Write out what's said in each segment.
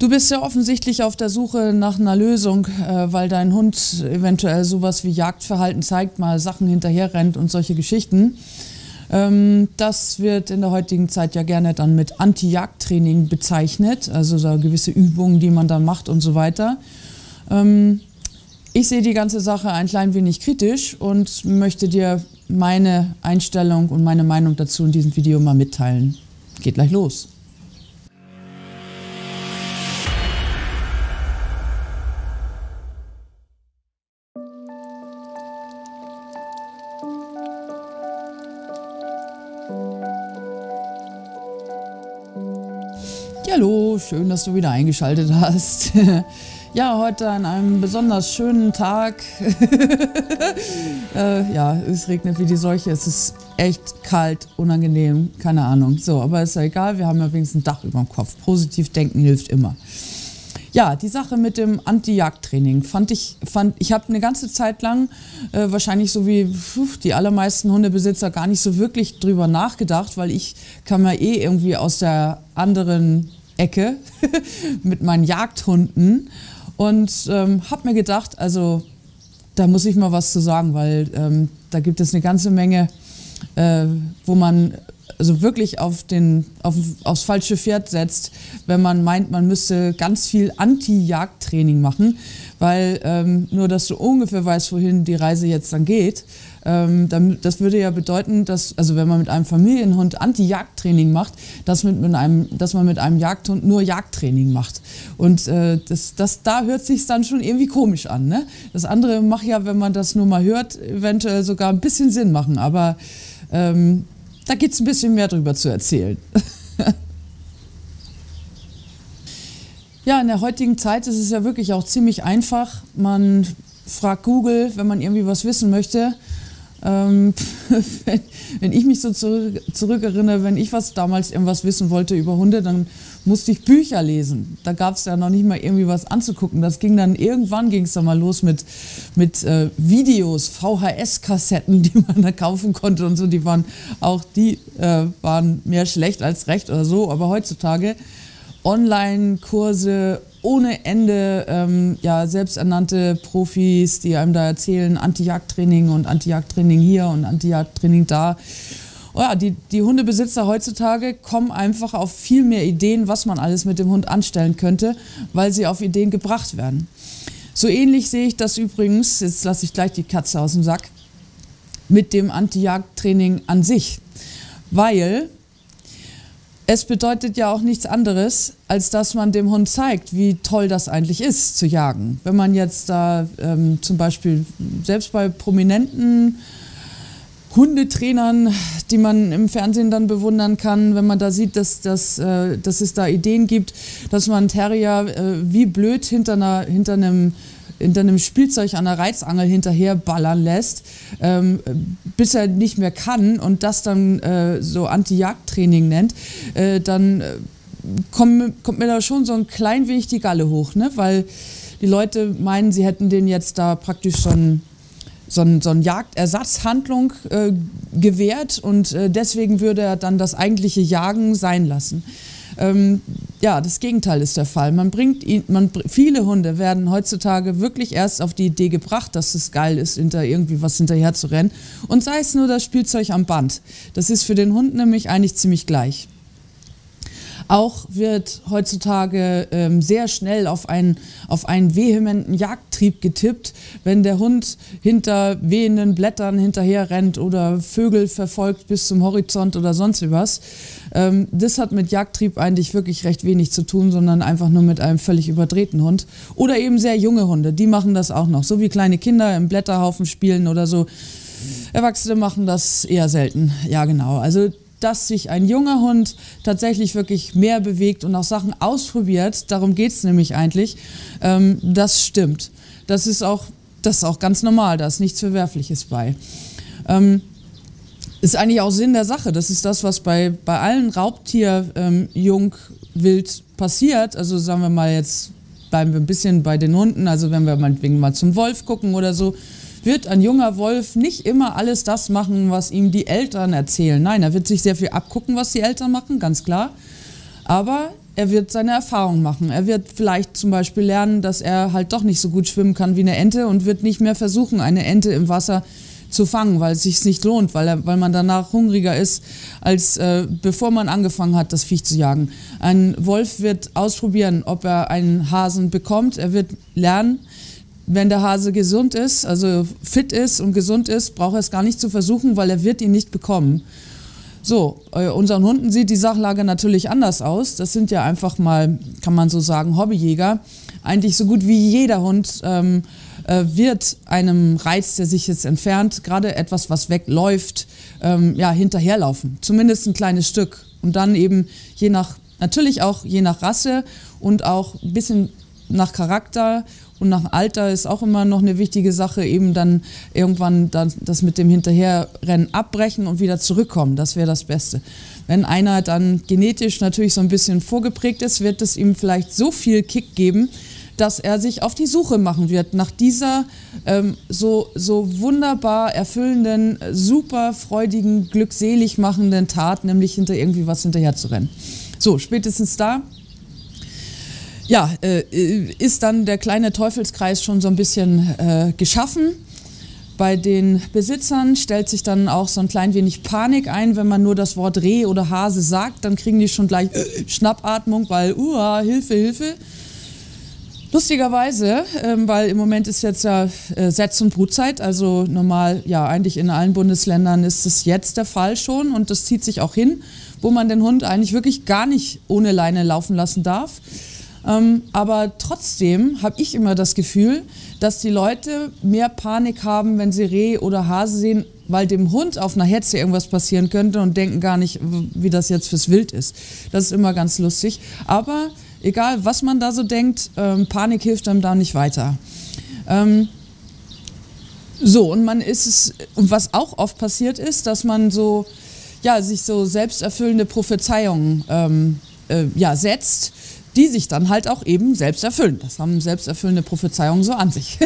Du bist ja offensichtlich auf der Suche nach einer Lösung, äh, weil dein Hund eventuell sowas wie Jagdverhalten zeigt, mal Sachen hinterherrennt und solche Geschichten. Ähm, das wird in der heutigen Zeit ja gerne dann mit Anti-Jagd-Training bezeichnet, also so gewisse Übungen, die man dann macht und so weiter. Ähm, ich sehe die ganze Sache ein klein wenig kritisch und möchte dir meine Einstellung und meine Meinung dazu in diesem Video mal mitteilen. Geht gleich los. Hallo, schön, dass du wieder eingeschaltet hast. ja, heute an einem besonders schönen Tag. äh, ja, es regnet wie die Seuche, es ist echt kalt, unangenehm, keine Ahnung. So, aber ist ja egal, wir haben ja wenigstens ein Dach über dem Kopf. Positiv denken hilft immer. Ja, die Sache mit dem Anti-Jagd-Training fand ich, fand, ich habe eine ganze Zeit lang, äh, wahrscheinlich so wie pf, die allermeisten Hundebesitzer, gar nicht so wirklich drüber nachgedacht, weil ich kam ja eh irgendwie aus der anderen Ecke mit meinen Jagdhunden und ähm, habe mir gedacht, also da muss ich mal was zu sagen, weil ähm, da gibt es eine ganze Menge, äh, wo man also wirklich auf den, auf, aufs falsche Pferd setzt, wenn man meint, man müsste ganz viel Anti-Jagdtraining machen, weil ähm, nur, dass du ungefähr weißt, wohin die Reise jetzt dann geht. Ähm, das würde ja bedeuten, dass, also wenn man mit einem Familienhund Anti-Jagdtraining macht, dass, mit, mit einem, dass man mit einem Jagdhund nur Jagdtraining macht. Und äh, das, das, da hört sich dann schon irgendwie komisch an. Ne? Das andere macht ja, wenn man das nur mal hört, eventuell sogar ein bisschen Sinn machen. Aber ähm, da gibt es ein bisschen mehr drüber zu erzählen. ja, in der heutigen Zeit ist es ja wirklich auch ziemlich einfach. Man fragt Google, wenn man irgendwie was wissen möchte. Ähm, wenn, wenn, ich mich so zurück, zurückerinnere, wenn ich was damals irgendwas wissen wollte über Hunde, dann musste ich Bücher lesen. Da gab es ja noch nicht mal irgendwie was anzugucken. Das ging dann irgendwann ging es dann mal los mit, mit äh, Videos, VHS-Kassetten, die man da kaufen konnte und so. Die waren auch die äh, waren mehr schlecht als recht oder so. Aber heutzutage Online-Kurse ohne Ende ähm, ja, selbsternannte Profis, die einem da erzählen, Anti-Jagd-Training und Anti-Jagd-Training hier und Anti-Jagd-Training da. Oh ja, die, die Hundebesitzer heutzutage kommen einfach auf viel mehr Ideen, was man alles mit dem Hund anstellen könnte, weil sie auf Ideen gebracht werden. So ähnlich sehe ich das übrigens, jetzt lasse ich gleich die Katze aus dem Sack, mit dem Anti-Jagd-Training an sich. Weil es bedeutet ja auch nichts anderes, als dass man dem Hund zeigt, wie toll das eigentlich ist, zu jagen. Wenn man jetzt da ähm, zum Beispiel selbst bei prominenten Hundetrainern, die man im Fernsehen dann bewundern kann, wenn man da sieht, dass, dass, äh, dass es da Ideen gibt, dass man Terrier äh, wie blöd hinter, einer, hinter einem hinter einem Spielzeug an der Reizangel hinterherballern lässt, ähm, bis er nicht mehr kann und das dann äh, so Anti-Jagd-Training nennt, äh, dann äh, kommt, kommt mir da schon so ein klein wenig die Galle hoch, ne? weil die Leute meinen, sie hätten den jetzt da praktisch so ein so, ein, eine Jagdersatzhandlung äh, gewährt und äh, deswegen würde er dann das eigentliche Jagen sein lassen. Ähm, ja, das Gegenteil ist der Fall. Man bringt ihn, man, viele Hunde werden heutzutage wirklich erst auf die Idee gebracht, dass es geil ist, hinter irgendwie was hinterher zu rennen. Und sei es nur das Spielzeug am Band. Das ist für den Hund nämlich eigentlich ziemlich gleich. Auch wird heutzutage ähm, sehr schnell auf einen, auf einen vehementen Jagdtrieb getippt, wenn der Hund hinter wehenden Blättern hinterher rennt oder Vögel verfolgt bis zum Horizont oder sonst was. Ähm, das hat mit Jagdtrieb eigentlich wirklich recht wenig zu tun, sondern einfach nur mit einem völlig überdrehten Hund. Oder eben sehr junge Hunde, die machen das auch noch. So wie kleine Kinder im Blätterhaufen spielen oder so. Erwachsene machen das eher selten. Ja, genau. Also dass sich ein junger Hund tatsächlich wirklich mehr bewegt und auch Sachen ausprobiert, darum geht es nämlich eigentlich, ähm, das stimmt. Das ist, auch, das ist auch ganz normal, da ist nichts Verwerfliches bei. Ähm, ist eigentlich auch Sinn der Sache. Das ist das, was bei, bei allen Raubtier-Jungwild ähm, passiert. Also sagen wir mal jetzt, bleiben wir ein bisschen bei den Hunden, also wenn wir meinetwegen mal zum Wolf gucken oder so, wird ein junger Wolf nicht immer alles das machen, was ihm die Eltern erzählen. Nein, er wird sich sehr viel abgucken, was die Eltern machen, ganz klar. Aber er wird seine Erfahrungen machen. Er wird vielleicht zum Beispiel lernen, dass er halt doch nicht so gut schwimmen kann wie eine Ente und wird nicht mehr versuchen, eine Ente im Wasser zu fangen, weil es sich nicht lohnt, weil, weil man danach hungriger ist, als äh, bevor man angefangen hat, das Viech zu jagen. Ein Wolf wird ausprobieren, ob er einen Hasen bekommt. Er wird lernen, wenn der Hase gesund ist, also fit ist und gesund ist, braucht er es gar nicht zu versuchen, weil er wird ihn nicht bekommen. So, äh, unseren Hunden sieht die Sachlage natürlich anders aus. Das sind ja einfach mal, kann man so sagen, Hobbyjäger. Eigentlich so gut wie jeder Hund ähm, äh, wird einem Reiz, der sich jetzt entfernt, gerade etwas, was wegläuft, ähm, ja, hinterherlaufen. Zumindest ein kleines Stück. Und dann eben je nach, natürlich auch je nach Rasse und auch ein bisschen nach Charakter und nach Alter ist auch immer noch eine wichtige Sache, eben dann irgendwann dann das mit dem Hinterherrennen abbrechen und wieder zurückkommen. Das wäre das Beste. Wenn einer dann genetisch natürlich so ein bisschen vorgeprägt ist, wird es ihm vielleicht so viel Kick geben, dass er sich auf die Suche machen wird nach dieser ähm, so, so wunderbar erfüllenden, super freudigen, glückselig machenden Tat, nämlich hinter irgendwie was hinterher zu rennen. So, spätestens da ja, äh, ist dann der kleine Teufelskreis schon so ein bisschen äh, geschaffen. Bei den Besitzern stellt sich dann auch so ein klein wenig Panik ein, wenn man nur das Wort Reh oder Hase sagt, dann kriegen die schon gleich äh, Schnappatmung, weil, uh, Hilfe, Hilfe. Lustigerweise, ähm, weil im Moment ist jetzt ja äh, Setz- und Brutzeit, also normal, ja, eigentlich in allen Bundesländern ist es jetzt der Fall schon und das zieht sich auch hin, wo man den Hund eigentlich wirklich gar nicht ohne Leine laufen lassen darf. Ähm, aber trotzdem habe ich immer das Gefühl, dass die Leute mehr Panik haben, wenn sie Reh oder Hase sehen, weil dem Hund auf einer Hetze irgendwas passieren könnte und denken gar nicht, wie das jetzt fürs Wild ist. Das ist immer ganz lustig. Aber egal, was man da so denkt, ähm, Panik hilft einem da nicht weiter. Ähm, so, und man ist es, und was auch oft passiert ist, dass man so, ja, sich so selbsterfüllende Prophezeiungen ähm, äh, ja, setzt die sich dann halt auch eben selbst erfüllen. Das haben selbsterfüllende Prophezeiungen so an sich.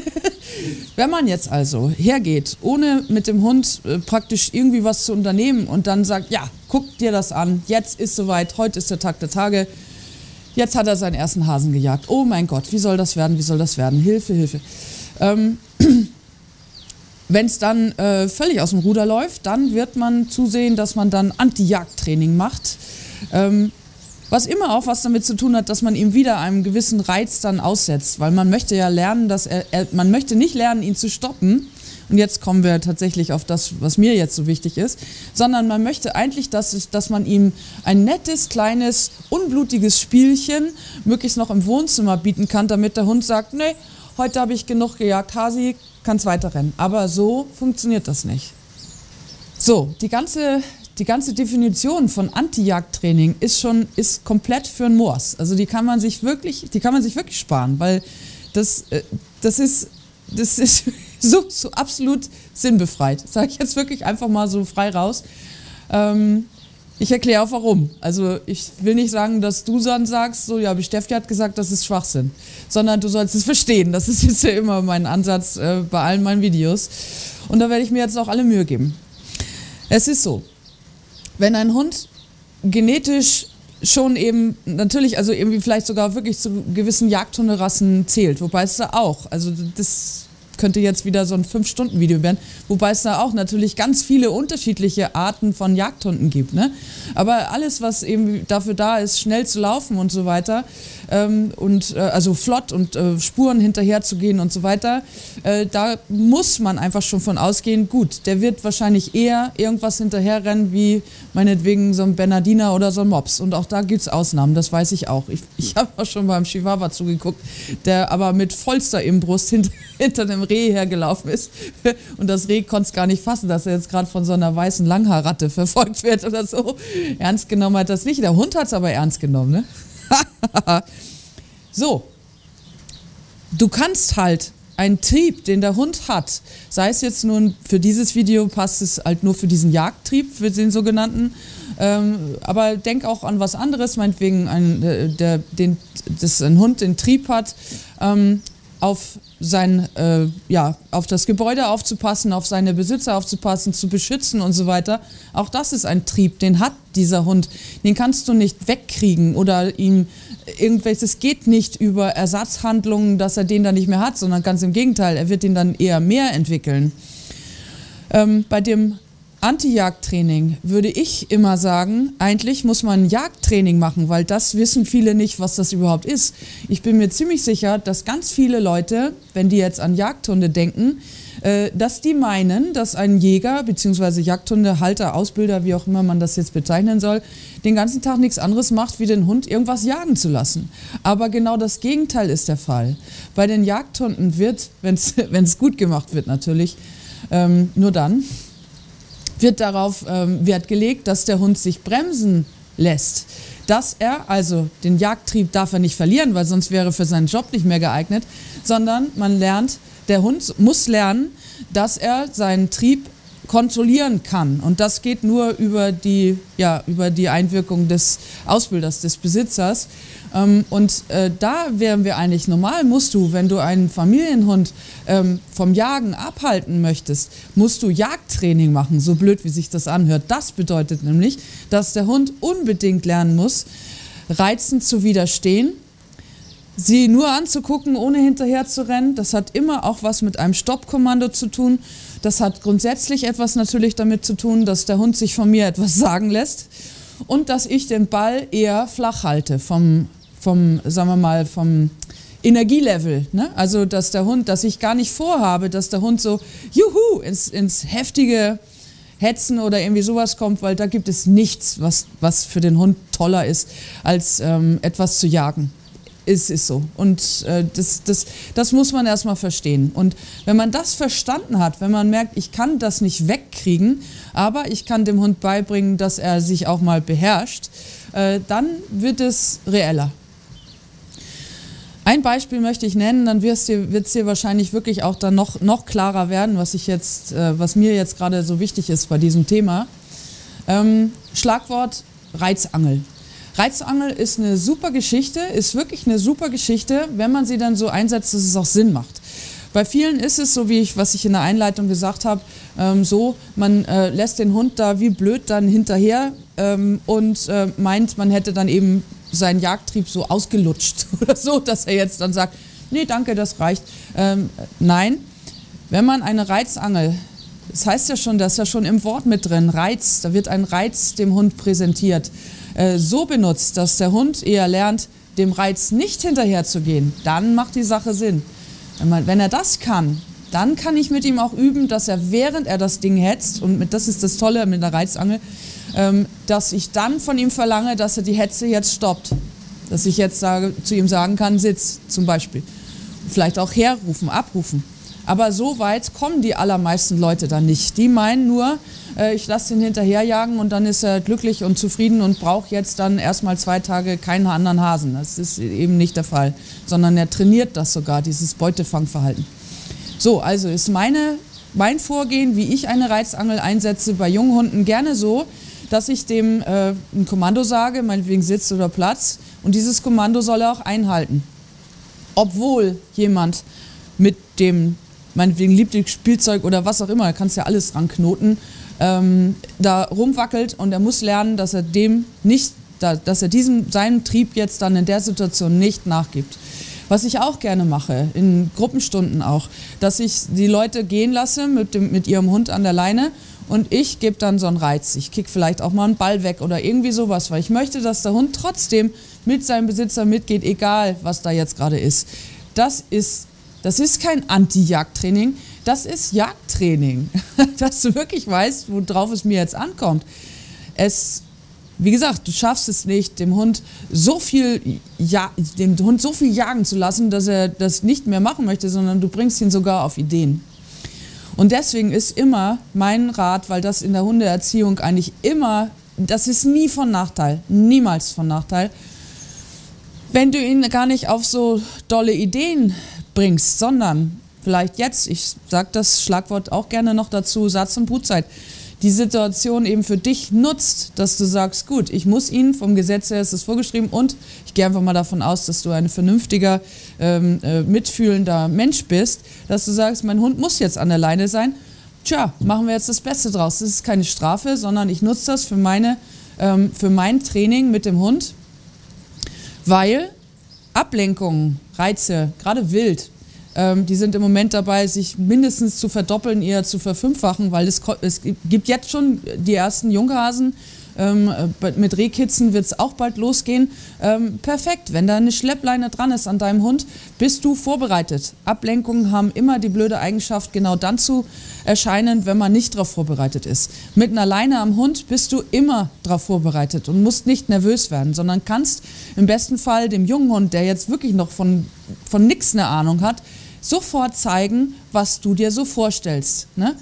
Wenn man jetzt also hergeht, ohne mit dem Hund äh, praktisch irgendwie was zu unternehmen und dann sagt, ja, guck dir das an, jetzt ist soweit, heute ist der Tag der Tage, jetzt hat er seinen ersten Hasen gejagt. Oh mein Gott, wie soll das werden, wie soll das werden? Hilfe, Hilfe. Ähm, Wenn es dann äh, völlig aus dem Ruder läuft, dann wird man zusehen, dass man dann Anti-Jagdtraining macht. Ähm, was immer auch was damit zu tun hat, dass man ihm wieder einem gewissen Reiz dann aussetzt, weil man möchte ja lernen, dass er, er man möchte nicht lernen, ihn zu stoppen. Und jetzt kommen wir tatsächlich auf das, was mir jetzt so wichtig ist, sondern man möchte eigentlich, dass, dass man ihm ein nettes, kleines, unblutiges Spielchen möglichst noch im Wohnzimmer bieten kann, damit der Hund sagt, nee, heute habe ich genug gejagt, Hasi, kannst weiterrennen. Aber so funktioniert das nicht. So, die ganze die ganze Definition von Anti-Jagdtraining ist schon ist komplett für ein Moors. Also die kann man sich wirklich, die kann man sich wirklich sparen, weil das, äh, das ist, das ist so, so absolut sinnbefreit. Sage ich jetzt wirklich einfach mal so frei raus. Ähm, ich erkläre auch warum. Also ich will nicht sagen, dass du dann sagst, so ja, aber Steffi hat gesagt, das ist Schwachsinn, sondern du sollst es verstehen. Das ist jetzt ja immer mein Ansatz äh, bei allen meinen Videos. Und da werde ich mir jetzt auch alle Mühe geben. Es ist so, wenn ein Hund genetisch schon eben natürlich, also irgendwie vielleicht sogar wirklich zu gewissen Jagdhunderassen zählt, wobei es da auch, also das könnte jetzt wieder so ein 5-Stunden-Video werden, wobei es da auch natürlich ganz viele unterschiedliche Arten von Jagdhunden gibt. Ne? Aber alles, was eben dafür da ist, schnell zu laufen und so weiter, ähm, und äh, also flott und äh, Spuren hinterher zu gehen und so weiter, äh, da muss man einfach schon von ausgehen, gut, der wird wahrscheinlich eher irgendwas hinterherrennen, wie meinetwegen so ein Bernardiner oder so ein Mops. Und auch da gibt es Ausnahmen, das weiß ich auch. Ich, ich habe auch schon beim Chihuahua zugeguckt, der aber mit vollster Imbrust hint, hinter einem Reh hergelaufen ist. Und das Reh konnte es gar nicht fassen, dass er jetzt gerade von so einer weißen Langhaarratte verfolgt wird oder so. Ernst genommen hat das nicht. Der Hund hat es aber ernst genommen, ne? so, du kannst halt einen Trieb, den der Hund hat, sei es jetzt nun für dieses Video passt es halt nur für diesen Jagdtrieb, für den sogenannten, ähm, aber denk auch an was anderes, meinetwegen ein, äh, der, den, dass ein Hund den Trieb hat, ähm, auf sein, äh, ja, auf das Gebäude aufzupassen, auf seine Besitzer aufzupassen, zu beschützen und so weiter. Auch das ist ein Trieb, den hat dieser Hund. Den kannst du nicht wegkriegen oder ihm irgendwelches geht nicht über Ersatzhandlungen, dass er den dann nicht mehr hat, sondern ganz im Gegenteil, er wird ihn dann eher mehr entwickeln. Ähm, bei dem Anti-Jagdtraining würde ich immer sagen, eigentlich muss man Jagdtraining machen, weil das wissen viele nicht, was das überhaupt ist. Ich bin mir ziemlich sicher, dass ganz viele Leute, wenn die jetzt an Jagdhunde denken, äh, dass die meinen, dass ein Jäger bzw. Jagdhundehalter, Ausbilder, wie auch immer man das jetzt bezeichnen soll, den ganzen Tag nichts anderes macht, wie den Hund irgendwas jagen zu lassen. Aber genau das Gegenteil ist der Fall. Bei den Jagdhunden wird, wenn es gut gemacht wird natürlich, ähm, nur dann, wird darauf ähm, Wert gelegt, dass der Hund sich bremsen lässt. Dass er, also den Jagdtrieb darf er nicht verlieren, weil sonst wäre er für seinen Job nicht mehr geeignet, sondern man lernt, der Hund muss lernen, dass er seinen Trieb kontrollieren kann. Und das geht nur über die, ja, über die Einwirkung des Ausbilders, des Besitzers. Ähm, und äh, da wären wir eigentlich normal, musst du, wenn du einen Familienhund ähm, vom Jagen abhalten möchtest, musst du Jagdtraining machen, so blöd wie sich das anhört. Das bedeutet nämlich, dass der Hund unbedingt lernen muss, Reizen zu widerstehen, sie nur anzugucken, ohne hinterher zu rennen. Das hat immer auch was mit einem Stoppkommando zu tun. Das hat grundsätzlich etwas natürlich damit zu tun, dass der Hund sich von mir etwas sagen lässt und dass ich den Ball eher flach halte vom, vom sagen wir mal, vom Energielevel. Ne? Also, dass der Hund, dass ich gar nicht vorhabe, dass der Hund so, juhu, ins, ins heftige Hetzen oder irgendwie sowas kommt, weil da gibt es nichts, was, was für den Hund toller ist, als ähm, etwas zu jagen ist, ist so. Und äh, das, das, das muss man erstmal verstehen. Und wenn man das verstanden hat, wenn man merkt, ich kann das nicht wegkriegen, aber ich kann dem Hund beibringen, dass er sich auch mal beherrscht, äh, dann wird es reeller. Ein Beispiel möchte ich nennen, dann wird es dir, dir wahrscheinlich wirklich auch dann noch, noch klarer werden, was, ich jetzt, äh, was mir jetzt gerade so wichtig ist bei diesem Thema. Ähm, Schlagwort Reizangel. Reizangel ist eine super Geschichte, ist wirklich eine super Geschichte, wenn man sie dann so einsetzt, dass es auch Sinn macht. Bei vielen ist es so, wie ich, was ich in der Einleitung gesagt habe, ähm, so, man äh, lässt den Hund da wie blöd dann hinterher ähm, und äh, meint, man hätte dann eben seinen Jagdtrieb so ausgelutscht oder so, dass er jetzt dann sagt, nee, danke, das reicht. Ähm, nein, wenn man eine Reizangel, das heißt ja schon, das ist ja schon im Wort mit drin, Reiz, da wird ein Reiz dem Hund präsentiert. Äh, so benutzt, dass der Hund eher lernt, dem Reiz nicht hinterherzugehen, dann macht die Sache Sinn. Wenn, man, wenn er das kann, dann kann ich mit ihm auch üben, dass er während er das Ding hetzt, und mit, das ist das Tolle mit der Reizangel, ähm, dass ich dann von ihm verlange, dass er die Hetze jetzt stoppt. Dass ich jetzt sage, zu ihm sagen kann, sitz zum Beispiel. Vielleicht auch herrufen, abrufen. Aber so weit kommen die allermeisten Leute dann nicht. Die meinen nur, äh, ich lasse ihn hinterherjagen und dann ist er glücklich und zufrieden und braucht jetzt dann erstmal zwei Tage keinen anderen Hasen. Das ist eben nicht der Fall, sondern er trainiert das sogar, dieses Beutefangverhalten. So, also ist meine, mein Vorgehen, wie ich eine Reizangel einsetze bei Junghunden, gerne so, dass ich dem äh, ein Kommando sage, meinetwegen Sitz oder Platz, und dieses Kommando soll er auch einhalten. Obwohl jemand mit dem meinetwegen Lieblingsspielzeug oder was auch immer, da kannst ja alles dran knoten, ähm, da rumwackelt und er muss lernen, dass er dem nicht, da, dass er diesem, seinem Trieb jetzt dann in der Situation nicht nachgibt. Was ich auch gerne mache, in Gruppenstunden auch, dass ich die Leute gehen lasse mit, dem, mit ihrem Hund an der Leine und ich gebe dann so einen Reiz. Ich kick vielleicht auch mal einen Ball weg oder irgendwie sowas, weil ich möchte, dass der Hund trotzdem mit seinem Besitzer mitgeht, egal was da jetzt gerade ist. Das ist das ist kein Anti-Jagdtraining, das ist Jagdtraining. Dass du wirklich weißt, worauf es mir jetzt ankommt. Es, wie gesagt, du schaffst es nicht, dem Hund so viel, ja, dem Hund so viel jagen zu lassen, dass er das nicht mehr machen möchte, sondern du bringst ihn sogar auf Ideen. Und deswegen ist immer mein Rat, weil das in der Hundeerziehung eigentlich immer, das ist nie von Nachteil, niemals von Nachteil, wenn du ihn gar nicht auf so dolle Ideen bringst, sondern vielleicht jetzt, ich sage das Schlagwort auch gerne noch dazu, Satz- und Brutzeit. die Situation eben für dich nutzt, dass du sagst, gut, ich muss ihn, vom Gesetz her ist es vorgeschrieben und ich gehe einfach mal davon aus, dass du ein vernünftiger, ähm, äh, mitfühlender Mensch bist, dass du sagst, mein Hund muss jetzt an der Leine sein. Tja, machen wir jetzt das Beste draus. Das ist keine Strafe, sondern ich nutze das für, meine, ähm, für mein Training mit dem Hund, weil Ablenkungen, Reize, gerade wild, ähm, die sind im Moment dabei, sich mindestens zu verdoppeln, eher zu verfünffachen, weil es, es gibt jetzt schon die ersten Junghasen. Ähm, mit Rehkitzen wird es auch bald losgehen. Ähm, perfekt, wenn da eine Schleppleine dran ist an deinem Hund, bist du vorbereitet. Ablenkungen haben immer die blöde Eigenschaft, genau dann zu erscheinen, wenn man nicht darauf vorbereitet ist. Mit einer Leine am Hund bist du immer darauf vorbereitet und musst nicht nervös werden, sondern kannst im besten Fall dem jungen Hund, der jetzt wirklich noch von, von nichts eine Ahnung hat, sofort zeigen, was du dir so vorstellst. Ne?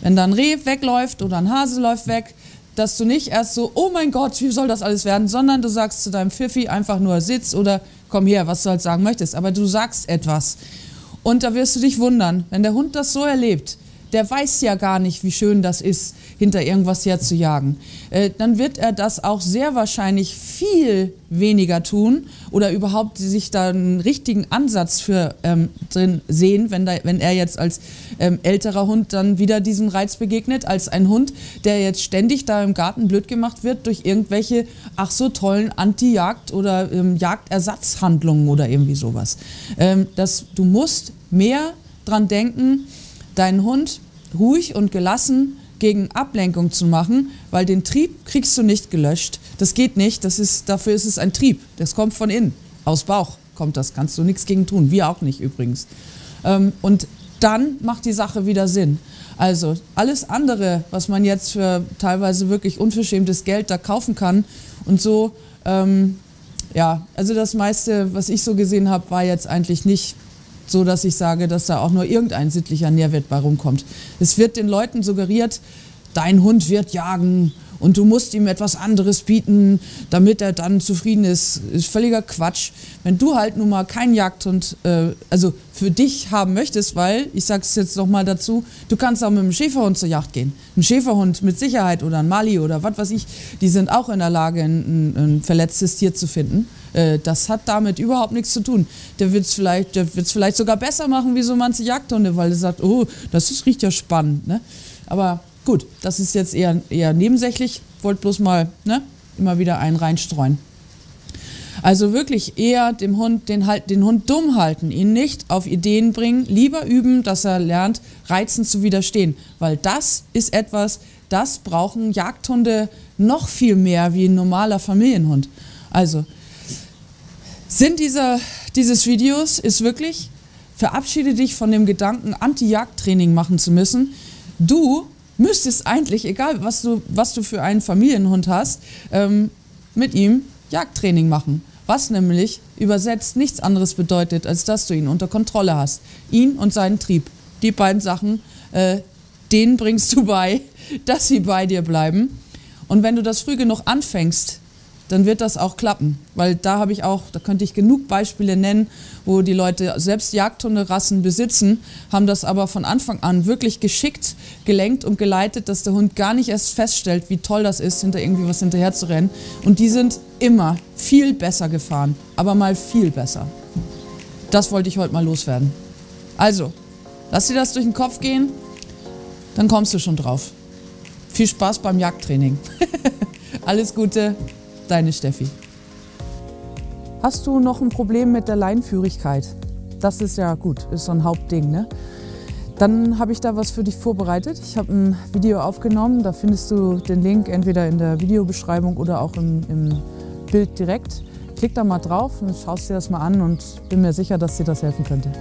Wenn da ein Reh wegläuft oder ein Hase läuft weg, dass du nicht erst so, oh mein Gott, wie soll das alles werden, sondern du sagst zu deinem Pfiffi einfach nur Sitz oder komm her, was du halt sagen möchtest. Aber du sagst etwas. Und da wirst du dich wundern, wenn der Hund das so erlebt, der weiß ja gar nicht, wie schön das ist, hinter irgendwas herzujagen. Äh, dann wird er das auch sehr wahrscheinlich viel weniger tun oder überhaupt sich da einen richtigen Ansatz für ähm, drin sehen, wenn, da, wenn er jetzt als ähm, älterer Hund dann wieder diesem Reiz begegnet, als ein Hund, der jetzt ständig da im Garten blöd gemacht wird durch irgendwelche ach so tollen Anti-Jagd- oder ähm, Jagdersatzhandlungen oder irgendwie sowas. Ähm, das, du musst mehr dran denken, deinen Hund ruhig und gelassen gegen Ablenkung zu machen, weil den Trieb kriegst du nicht gelöscht. Das geht nicht, das ist, dafür ist es ein Trieb. Das kommt von innen, aus Bauch kommt das, kannst du nichts gegen tun, wir auch nicht übrigens. Ähm, und dann macht die Sache wieder Sinn. Also alles andere, was man jetzt für teilweise wirklich unverschämtes Geld da kaufen kann und so, ähm, ja, also das meiste, was ich so gesehen habe, war jetzt eigentlich nicht so dass ich sage, dass da auch nur irgendein sittlicher Nährwert bei rumkommt. Es wird den Leuten suggeriert, dein Hund wird jagen und du musst ihm etwas anderes bieten, damit er dann zufrieden ist. Ist völliger Quatsch. Wenn du halt nun mal keinen Jagdhund, äh, also für dich haben möchtest, weil, ich sag's jetzt noch mal dazu, du kannst auch mit einem Schäferhund zur Jagd gehen. Ein Schäferhund mit Sicherheit oder ein Mali oder was weiß ich, die sind auch in der Lage, ein, ein verletztes Tier zu finden. Äh, das hat damit überhaupt nichts zu tun. Der wird es vielleicht, vielleicht sogar besser machen wie so manche Jagdhunde, weil er sagt, oh, das ist, riecht ja spannend. Ne? Aber gut, das ist jetzt eher, eher nebensächlich. Wollte bloß mal ne, immer wieder einen reinstreuen. Also wirklich eher dem Hund, den, den Hund dumm halten, ihn nicht auf Ideen bringen, lieber üben, dass er lernt, Reizen zu widerstehen. Weil das ist etwas, das brauchen Jagdhunde noch viel mehr wie ein normaler Familienhund. Also Sinn dieser, dieses Videos ist wirklich, verabschiede dich von dem Gedanken, Anti-Jagdtraining machen zu müssen. Du müsstest eigentlich, egal was du, was du für einen Familienhund hast, ähm, mit ihm Jagdtraining machen. Was nämlich übersetzt nichts anderes bedeutet, als dass du ihn unter Kontrolle hast. Ihn und seinen Trieb. Die beiden Sachen, äh, denen bringst du bei, dass sie bei dir bleiben. Und wenn du das früh genug anfängst, dann wird das auch klappen. Weil da habe ich auch, da könnte ich genug Beispiele nennen, wo die Leute selbst Jagdhunderassen besitzen, haben das aber von Anfang an wirklich geschickt gelenkt und geleitet, dass der Hund gar nicht erst feststellt, wie toll das ist, hinter irgendwie was hinterher zu rennen. Und die sind immer viel besser gefahren, aber mal viel besser. Das wollte ich heute mal loswerden. Also, lass dir das durch den Kopf gehen, dann kommst du schon drauf. Viel Spaß beim Jagdtraining. Alles Gute, Deine Steffi. Hast du noch ein Problem mit der Leinführigkeit? Das ist ja gut, ist so ein Hauptding. Ne? Dann habe ich da was für dich vorbereitet. Ich habe ein Video aufgenommen, da findest du den Link entweder in der Videobeschreibung oder auch im, im Bild direkt. Klick da mal drauf und schaust dir das mal an und bin mir sicher, dass dir das helfen könnte.